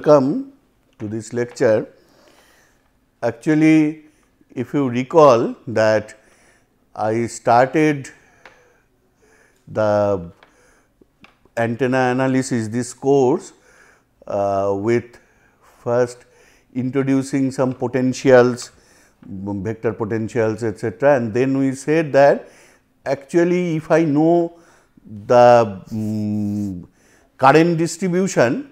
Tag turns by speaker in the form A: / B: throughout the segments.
A: welcome to this lecture. Actually, if you recall that I started the antenna analysis this course uh, with first introducing some potentials, vector potentials etc. and then we said that actually if I know the um, current distribution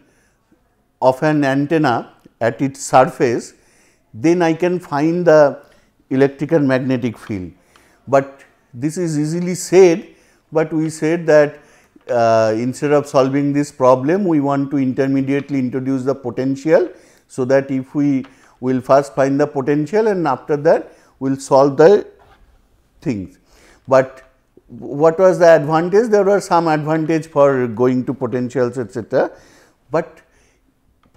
A: of an antenna at its surface, then I can find the electric and magnetic field. But this is easily said, but we said that uh, instead of solving this problem, we want to intermediately introduce the potential. So, that if we will first find the potential and after that we will solve the things. But what was the advantage? There were some advantage for going to potentials etc. But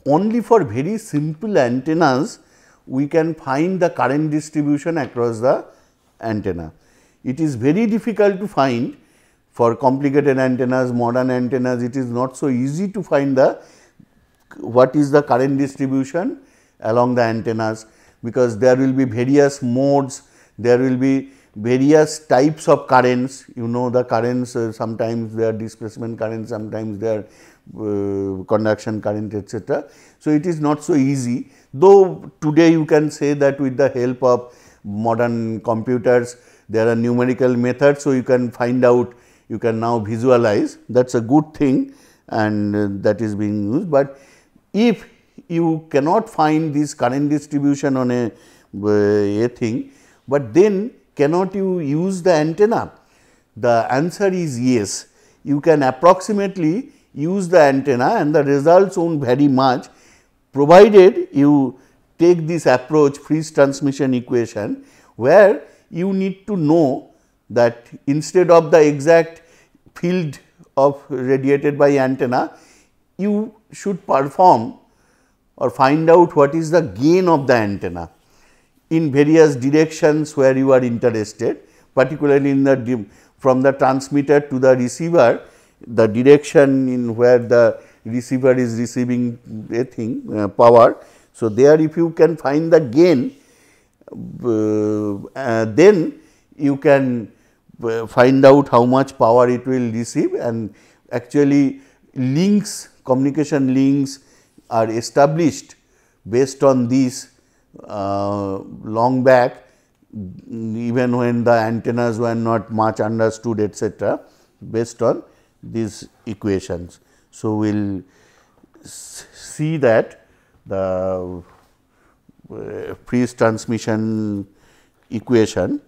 A: only for very simple antennas we can find the current distribution across the antenna. It is very difficult to find for complicated antennas, modern antennas, it is not so easy to find the what is the current distribution along the antennas, because there will be various modes, there will be various types of currents, you know the currents uh, sometimes they are displacement currents, sometimes they are uh, conduction current etc. So, it is not so easy though today you can say that with the help of modern computers there are numerical methods. So, you can find out you can now visualize that is a good thing and uh, that is being used. But if you cannot find this current distribution on a, uh, a thing, but then cannot you use the antenna? The answer is yes. You can approximately use the antenna and the results won't vary much provided you take this approach Friis transmission equation where you need to know that instead of the exact field of radiated by antenna, you should perform or find out what is the gain of the antenna in various directions where you are interested particularly in the from the transmitter to the receiver the direction in where the receiver is receiving a thing uh, power. So, there if you can find the gain uh, uh, then you can uh, find out how much power it will receive and actually links communication links are established based on these uh, long back even when the antennas were not much understood etc., based on these equations. So, we will see that the uh, Friis transmission equation.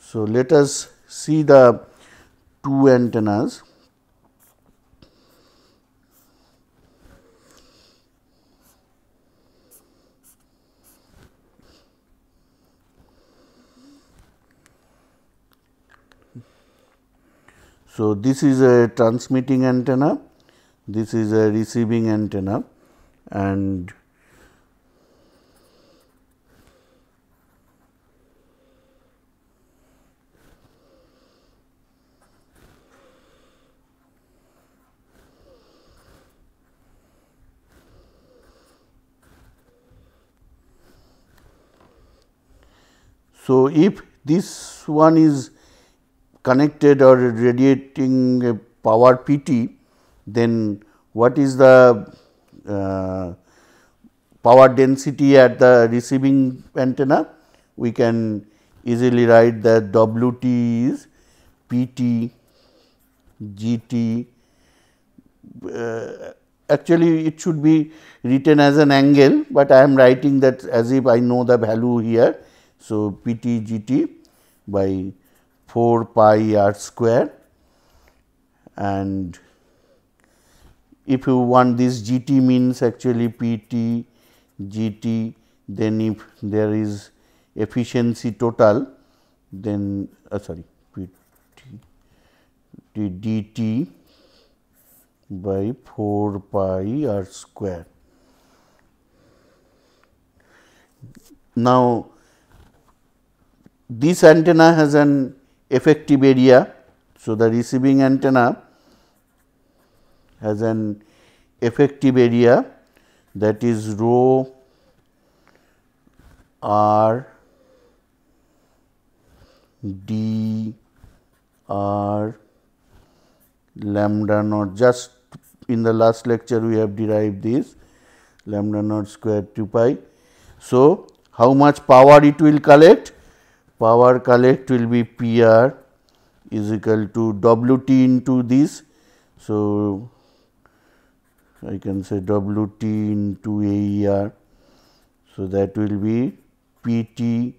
A: So, let us see the two antennas. So, this is a transmitting antenna, this is a receiving antenna and So, if this one is connected or radiating power P t, then what is the uh, power density at the receiving antenna? We can easily write that W t is P t G t. Uh, actually, it should be written as an angle, but I am writing that as if I know the value here. So, P t G t by 4 pi r square and if you want this g t means actually p t g t then if there is efficiency total then uh, sorry p t d t by 4 pi r square. Now, this antenna has an effective area. So, the receiving antenna has an effective area. that is rho r d r lambda naught just in the last lecture we have derived this lambda naught square 2 pi. So, how much power it will collect? Power collect will be P r is equal to W t into this. So, I can say W t into A e r. So, that will be P t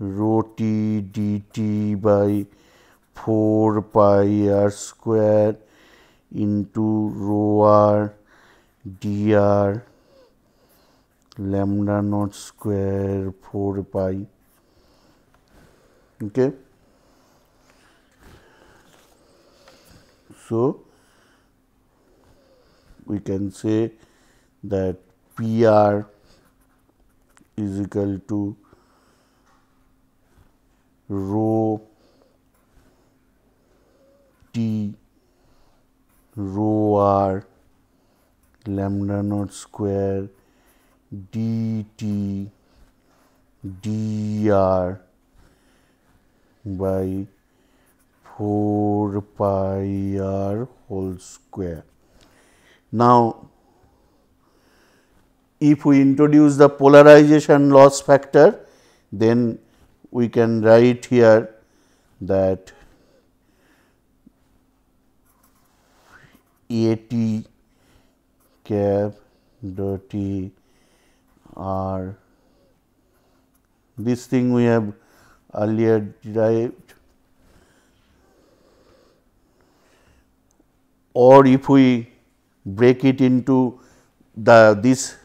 A: rho t d t by 4 pi r square into rho r dr lambda naught square 4 pi. Okay. So, we can say that P r is equal to rho t rho r lambda naught square dt dr by 4 pi r whole square. Now, if we introduce the polarization loss factor, then we can write here that A t cap dirty r this thing we have earlier derived or if we break it into the this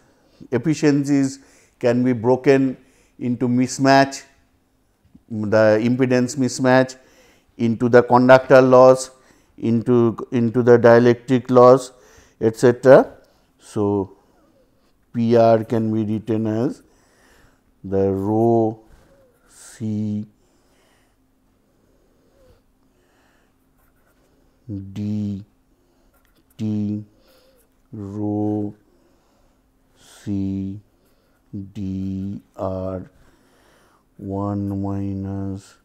A: efficiencies can be broken into mismatch the impedance mismatch into the conductor loss into, into the dielectric loss etc. So, P r can be written as the rho C d t rho C d r 1 minus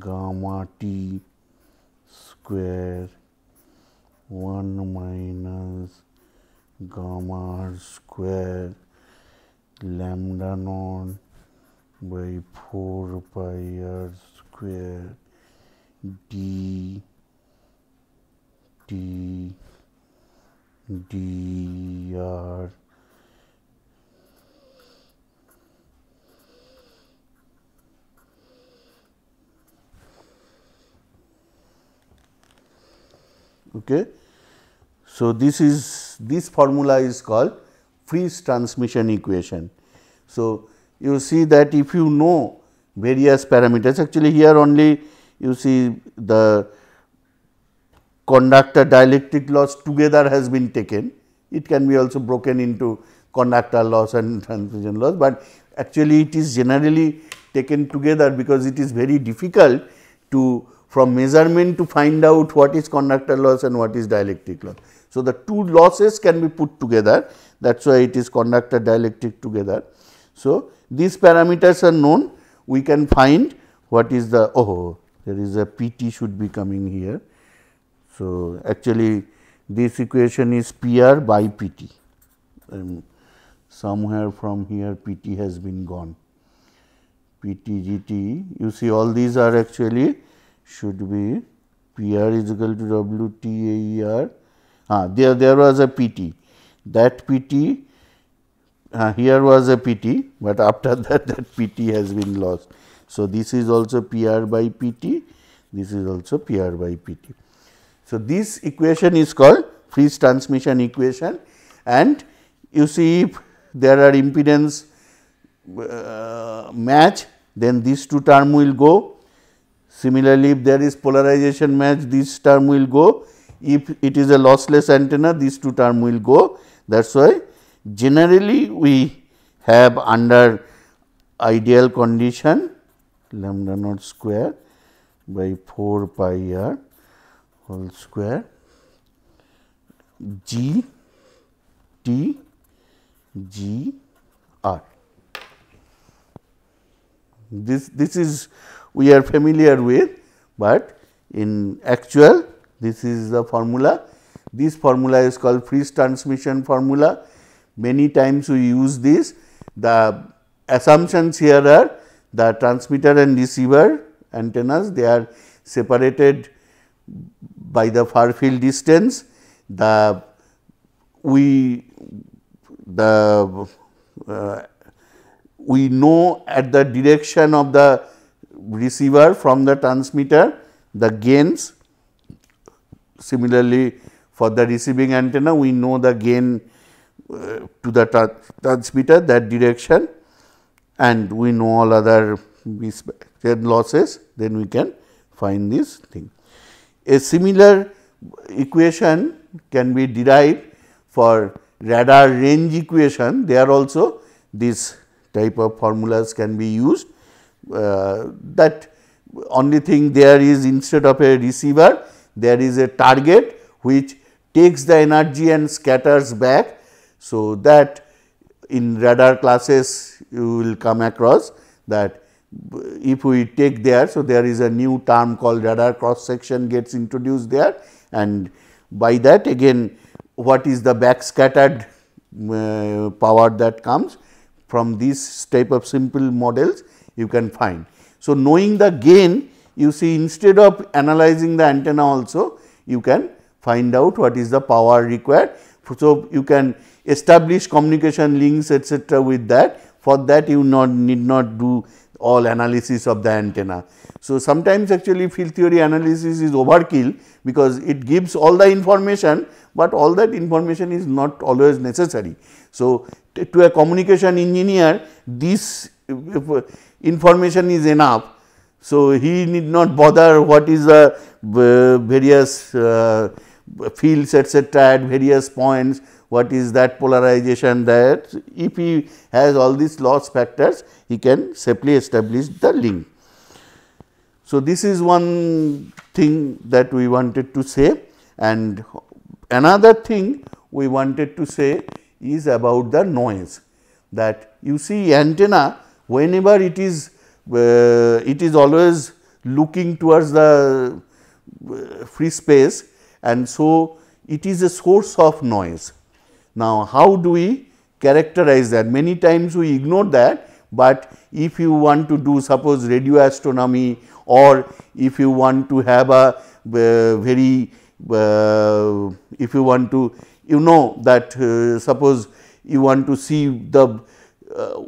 A: gamma t square 1 minus gamma r square lambda naught by 4 pi r square d t d r Okay. So, this is this formula is called Friis transmission equation. So, you see that if you know various parameters actually here only you see the conductor dielectric loss together has been taken. It can be also broken into conductor loss and transmission loss, but actually it is generally taken together because it is very difficult to from measurement to find out what is conductor loss and what is dielectric loss. So, the two losses can be put together that is why it is conductor dielectric together. So, these parameters are known we can find what is the oh there is a PT should be coming here. So, actually this equation is PR by PT um, somewhere from here PT has been gone PT GT you see all these are actually should be P r is equal to W t Ah, there, there was a PT. That P t uh, here was a PT, but after that that P t has been lost. So, this is also P r by P t, this is also P r by P t. So, this equation is called Friis transmission equation and you see if there are impedance uh, match then these two term will go Similarly, if there is polarization match this term will go, if it is a lossless antenna these two term will go. That is why generally we have under ideal condition lambda naught square by 4 pi r whole square G T G R. This, this is we are familiar with, but in actual this is the formula. This formula is called Friis transmission formula. Many times we use this. The assumptions here are the transmitter and receiver antennas they are separated by the far field distance. The we the uh, we know at the direction of the receiver from the transmitter the gains. Similarly, for the receiving antenna we know the gain uh, to the tra transmitter that direction and we know all other losses then we can find this thing. A similar equation can be derived for radar range equation there also this type of formulas can be used uh, that only thing there is instead of a receiver there is a target which takes the energy and scatters back. So, that in radar classes you will come across that if we take there. So, there is a new term called radar cross section gets introduced there and by that again what is the back scattered uh, power that comes from these type of simple models you can find. So, knowing the gain you see instead of analyzing the antenna also you can find out what is the power required. So, you can establish communication links etcetera with that for that you not need not do all analysis of the antenna. So, sometimes actually field theory analysis is overkill because it gives all the information, but all that information is not always necessary. So, to a communication engineer this information is enough. So, he need not bother what is the uh, various uh, fields etcetera at various points, what is that polarization that if he has all these loss factors he can safely establish the link. So, this is one thing that we wanted to say. And another thing we wanted to say is about the noise. That you see antenna whenever it is it is always looking towards the uh, free space and so it is a source of noise. Now, how do we characterize that? Many times we ignore that, but if you want to do suppose radio astronomy or if you want to have a uh, very uh, if you want to you know that uh, suppose you want to see the uh,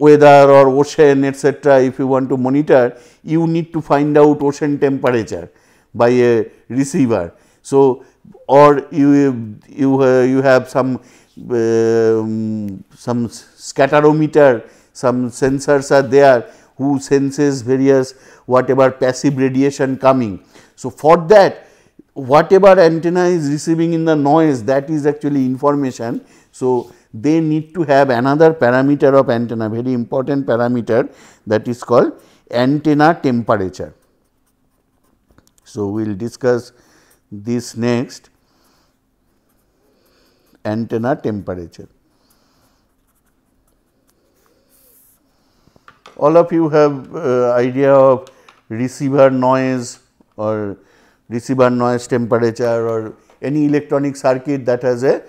A: weather or ocean etc. if you want to monitor you need to find out ocean temperature by a receiver. So, or you you uh, you have some um, some scatterometer some sensors are there who senses various whatever passive radiation coming. So, for that whatever antenna is receiving in the noise that is actually information. So, they need to have another parameter of antenna very important parameter that is called antenna temperature. So, we will discuss this next antenna temperature. All of you have uh, idea of receiver noise or receiver noise temperature or any electronic circuit that has a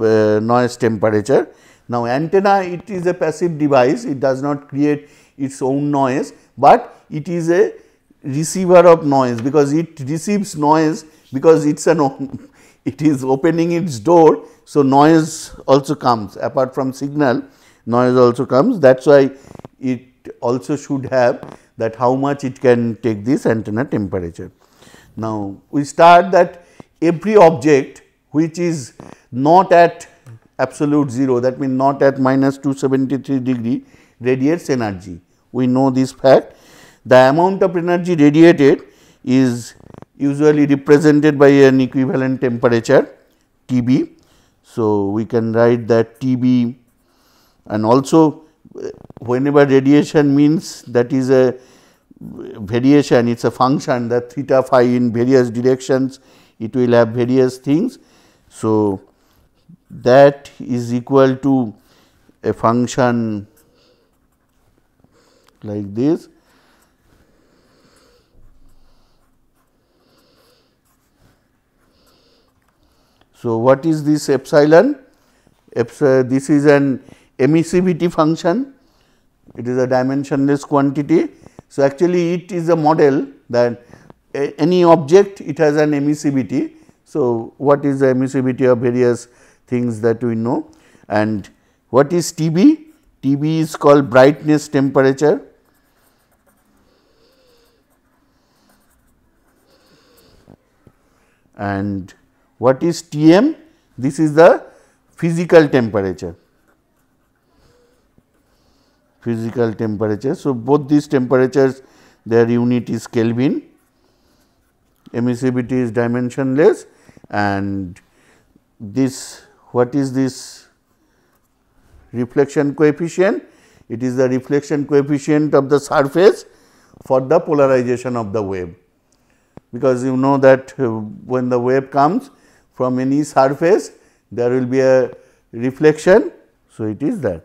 A: uh, noise temperature. Now, antenna it is a passive device, it does not create its own noise, but it is a receiver of noise because it receives noise because it is an it is opening its door. So, noise also comes apart from signal noise also comes that is why it also should have that how much it can take this antenna temperature. Now, we start that every object which is not at absolute 0 that means not at minus 273 degree radiates energy. We know this fact. The amount of energy radiated is usually represented by an equivalent temperature T b. So, we can write that T b and also uh, whenever radiation means that is a variation it is a function that theta phi in various directions it will have various things. So, that is equal to a function like this So, what is this epsilon? Epsilon uh, this is an emissivity function, it is a dimensionless quantity. So, actually it is a model that any object it has an emissivity. So, what is the emissivity of various things that we know and what is TB? TB is called brightness temperature. And what is Tm? This is the physical temperature. Physical temperature. So, both these temperatures their unit is Kelvin, emissivity is dimensionless and this what is this reflection coefficient? It is the reflection coefficient of the surface for the polarization of the wave because you know that uh, when the wave comes from any surface there will be a reflection. So, it is that.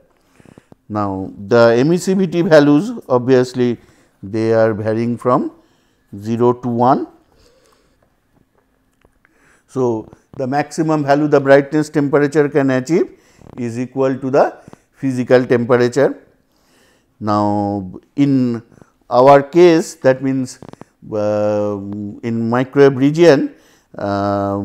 A: Now, the emissivity values obviously they are varying from 0 to 1. So, the maximum value the brightness temperature can achieve is equal to the physical temperature. Now, in our case that means uh, in microwave region uh,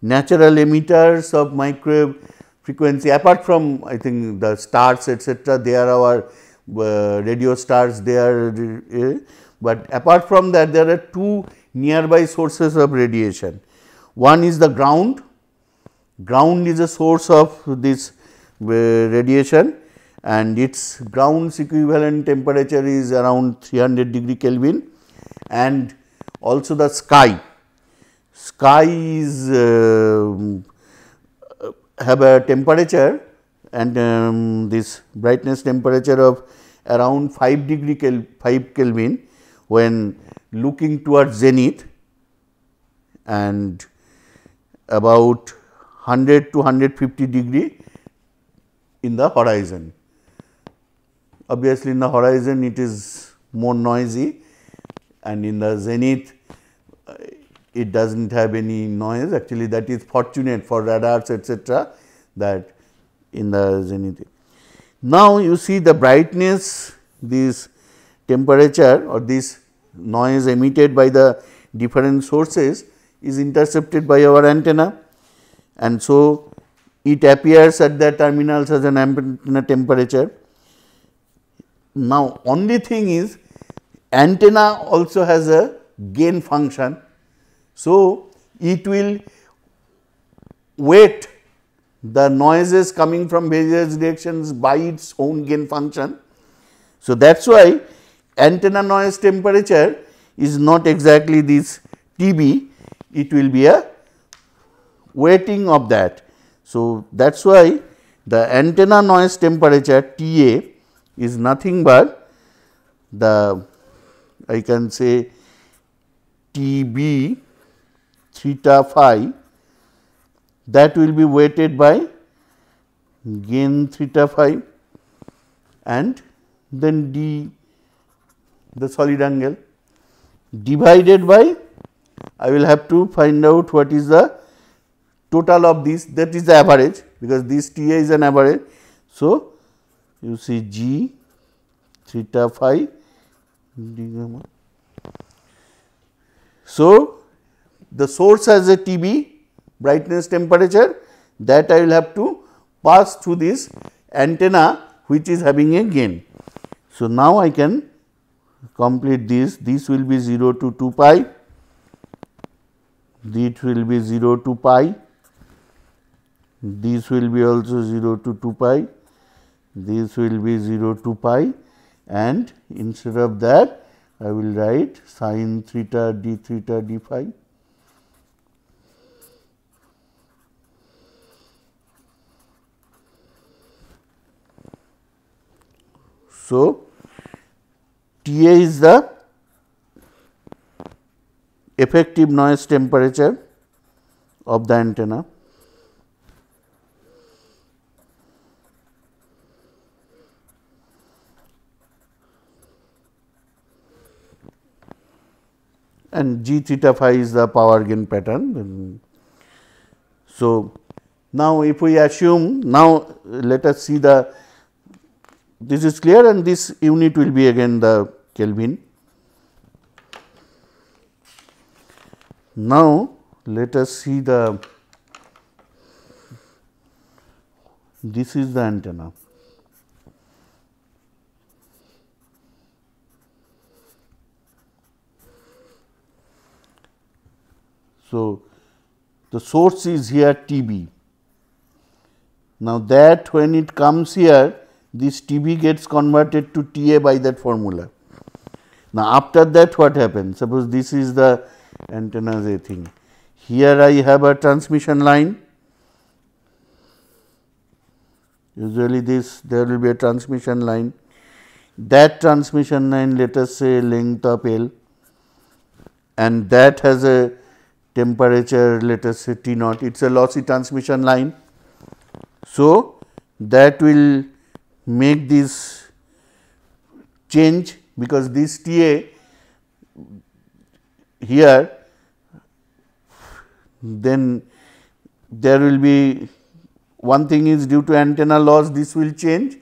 A: natural emitters of microwave frequency apart from I think the stars etc., they are our uh, radio stars they are uh, but apart from that there are two nearby sources of radiation. One is the ground, ground is a source of this uh, radiation and its ground's equivalent temperature is around 300 degree Kelvin and also the sky. Sky is uh, have a temperature and um, this brightness temperature of around 5 degree Kel 5 Kelvin when looking towards zenith and about 100 to 150 degree in the horizon. Obviously, in the horizon it is more noisy and in the zenith uh, it does not have any noise actually that is fortunate for radars etc., that in the zenith. Now, you see the brightness this temperature or this noise emitted by the different sources is intercepted by our antenna and so it appears at the terminals as an antenna temperature. Now, only thing is antenna also has a gain function so, it will weight the noises coming from various directions by its own gain function. So, that is why antenna noise temperature is not exactly this TB, it will be a weighting of that. So, that is why the antenna noise temperature TA is nothing but the I can say TB theta phi that will be weighted by gain theta phi and then d the solid angle divided by I will have to find out what is the total of this that is the average because this T A is an average. So, you see G theta phi d gamma. So, the source has a TB brightness temperature that I will have to pass through this antenna which is having a gain. So, now I can complete this, this will be 0 to 2 pi, this will be 0 to pi, this will be also 0 to 2 pi, this will be 0 to pi and instead of that I will write sin theta d theta d phi. So, TA is the effective noise temperature of the antenna. and g theta phi is the power gain pattern. So, now if we assume now let us see the this is clear and this unit will be again the Kelvin. Now, let us see the this is the antenna. So, the source is here TB. Now, that when it comes here this TB gets converted to TA by that formula. Now, after that what happens? Suppose this is the antenna's a thing. Here I have a transmission line. Usually this there will be a transmission line. That transmission line let us say length of L and that has a temperature let us say T naught. It is a lossy transmission line. So, that will make this change because this TA here then there will be one thing is due to antenna loss this will change.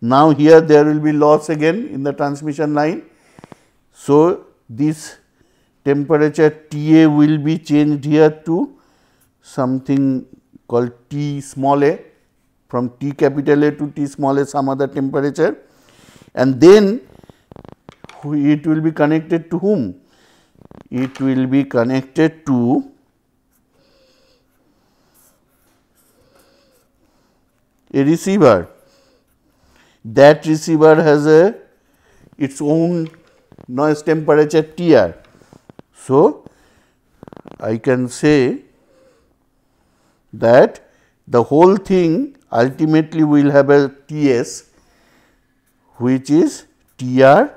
A: Now, here there will be loss again in the transmission line. So, this temperature TA will be changed here to something called T small a from T capital A to T small a some other temperature and then it will be connected to whom? It will be connected to a receiver. That receiver has a its own noise temperature TR. So, I can say that the whole thing ultimately will have a TS which is TR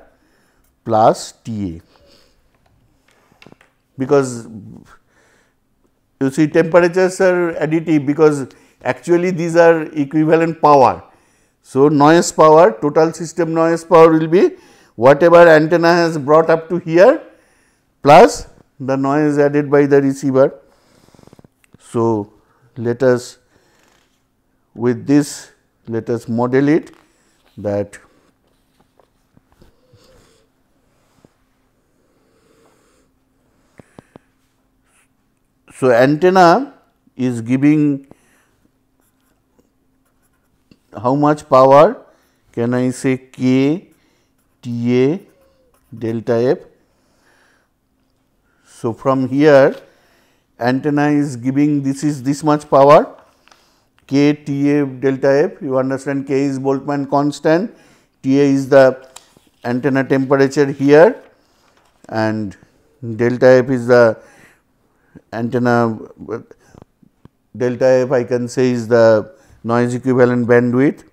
A: plus TA because you see temperatures are additive because actually these are equivalent power. So, noise power total system noise power will be whatever antenna has brought up to here plus the noise added by the receiver. So, let us with this let us model it that So, antenna is giving how much power can I say K T A delta F. So, from here antenna is giving this is this much power K T A delta F you understand K is Boltzmann constant T A is the antenna temperature here and delta F is the antenna delta F I can say is the noise equivalent bandwidth.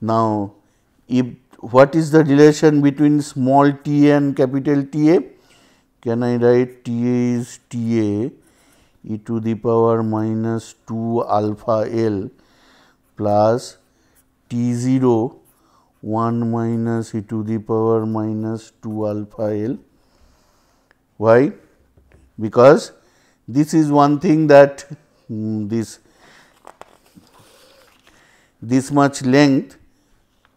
A: Now, if what is the relation between small t and capital T A? Can I write T A is T A e to the power minus 2 alpha L plus T 0 1 minus e to the power minus 2 alpha L. Why? Because this is one thing that um, this this much length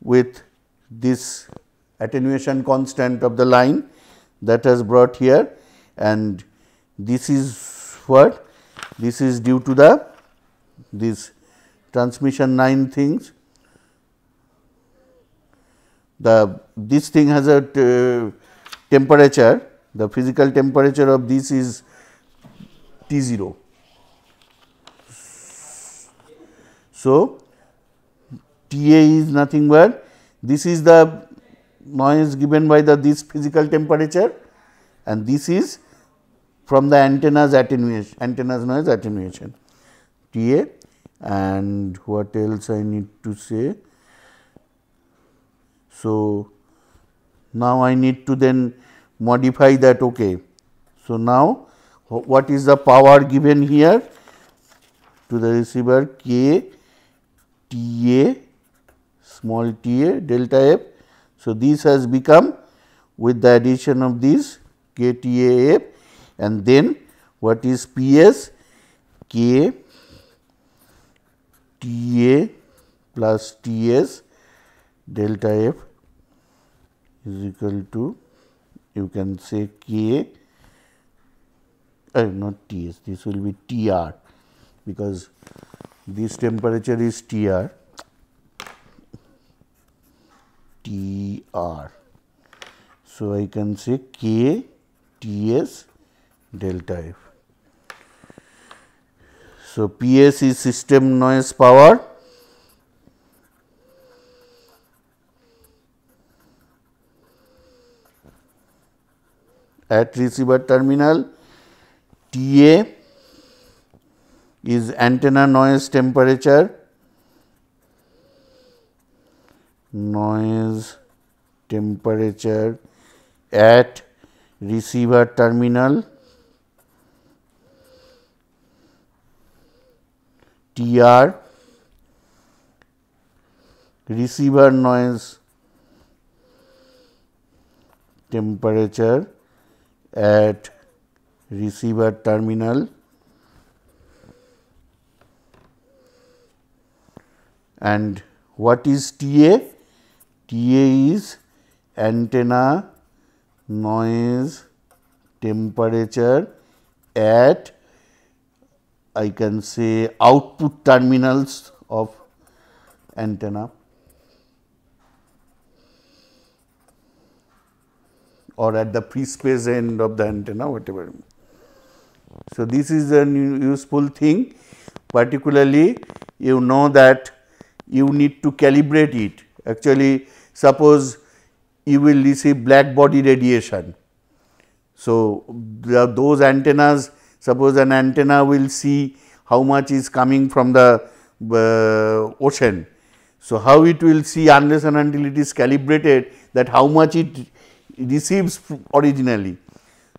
A: with this attenuation constant of the line that has brought here and this is what this is due to the this transmission line things. The this thing has a uh, temperature the physical temperature of this is T 0. So, T A is nothing but this is the noise given by the this physical temperature and this is from the antenna's attenuation antenna's noise attenuation T A and what else I need to say. So, now I need to then modify that okay. So, now what is the power given here to the receiver K T A small t a delta f. So, this has become with the addition of these k T A F and then what is P S k T A plus T S delta F is equal to you can say k uh, not T s this will be T r because this temperature is T r T r. So, I can say k T s delta f. So, P s is system noise power at receiver terminal T A is antenna noise temperature noise temperature at receiver terminal TR receiver noise temperature at receiver terminal and what is TA? TA is antenna noise temperature at I can say output terminals of antenna or at the free space end of the antenna whatever. So, this is a useful thing particularly you know that you need to calibrate it actually suppose you will receive black body radiation. So, those antennas suppose an antenna will see how much is coming from the uh, ocean. So, how it will see unless and until it is calibrated that how much it receives originally.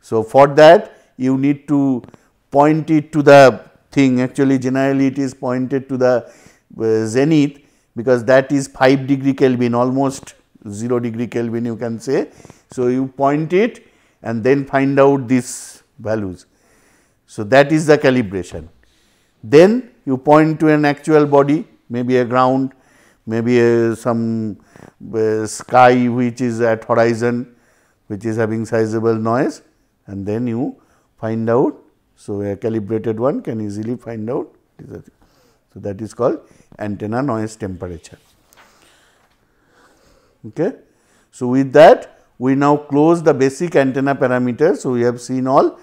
A: So, for that you need to point it to the thing actually generally it is pointed to the uh, zenith because that is 5 degree Kelvin almost 0 degree Kelvin you can say. So, you point it and then find out these values. So, that is the calibration. Then you point to an actual body maybe a ground, maybe a, some uh, sky which is at horizon which is having sizable noise and then you find out. So, a calibrated one can easily find out. So, that is called antenna noise temperature. Okay. So, with that we now close the basic antenna parameters. So, we have seen all.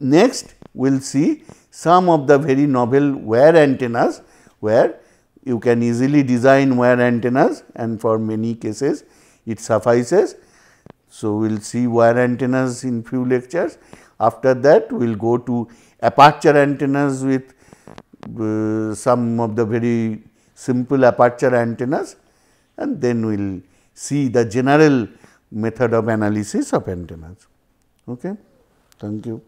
A: Next we will see some of the very novel wire antennas where you can easily design wire antennas and for many cases it suffices. So, we will see wire antennas in few lectures. After that we will go to aperture antennas with uh, some of the very simple aperture antennas and then we will see the general method of analysis of antennas. Okay. Thank you.